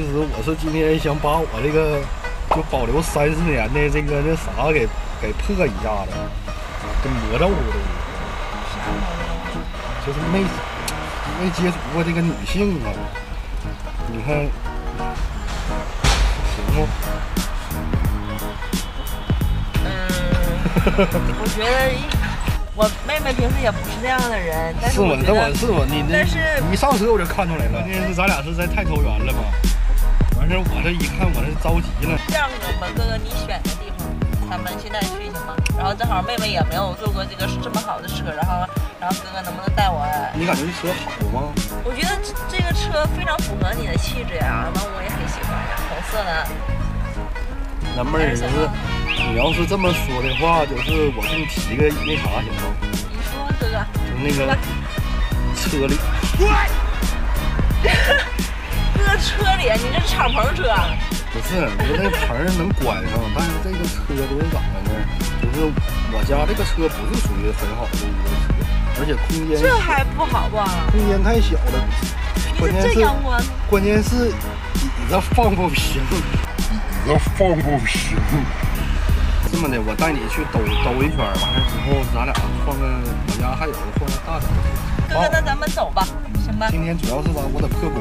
其实我是今天想把我这个就保留三十年的这个那啥给给破一下子，跟魔咒似的。就是没没接触过这个女性啊，你看行不？嗯，我觉得我妹妹平时也不是那样的人，但是是我这我是我你那但是一上车我就看出来了，那是咱俩是在太投缘了嘛。我这一看我这着急了，这样子吧，哥哥，你选个地方，咱们现在去行吗？然后正好妹妹也没有坐过这个这么好的车，然后然后哥哥能不能带我？你感觉这车好吗？我觉得这这个车非常符合你的气质呀，然后我也很喜欢呀，红色的。那妹儿就是你要是这么说的话，就是我给你提个那啥行吗？你说，哥哥，就那个车里里，你这是敞篷车，不是，我说那棚能关上，但是这个车都是咋的呢？就是我家这个车不是属于很好的一个车，而且空间这还不好吧？空间太小了，你关键是关键是椅子放不平，椅子放不平。这么的，我带你去兜兜一圈，完了之后咱俩换个，我家还有换个大点儿的。哥哥，那咱们走吧，行吧？今天主要是吧，我得破功。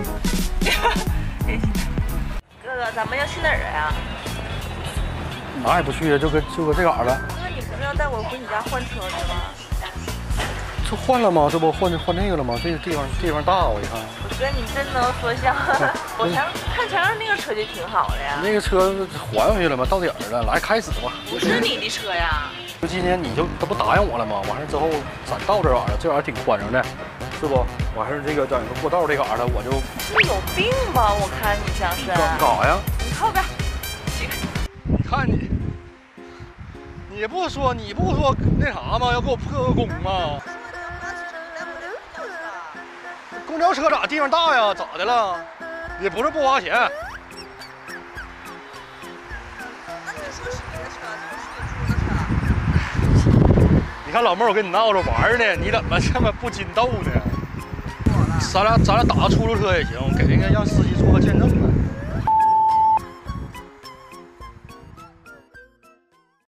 哥哥，咱们要去哪儿呀？哪也不去呀，就搁就搁这嘎儿了。哥哥，你不是要带我回你家换车去吗？这换了吗？这不换换那个了吗？这个地方地方大，我一看。我哥，你真能说相声。我前看前面那个车就挺好的呀，那个车还回去了吗？到点儿了，来开始吧。不是你的车呀。就今天你就这不答应我了吗？完事之后咱到这玩意儿，这玩意儿挺宽敞的，是不？完事儿这个在个过道这嘎达，我就你有病吧？我看你像是。干干啥呀？你靠边。你看你，你不说你不说那啥吗？要给我破个功吗？公交车咋地方大呀？咋的了？也不是不花钱。你看老妹儿，我跟你闹着玩儿呢，你怎么这么不禁斗呢？咱俩咱俩打个出租车也行，给人家让司机做个见证呗。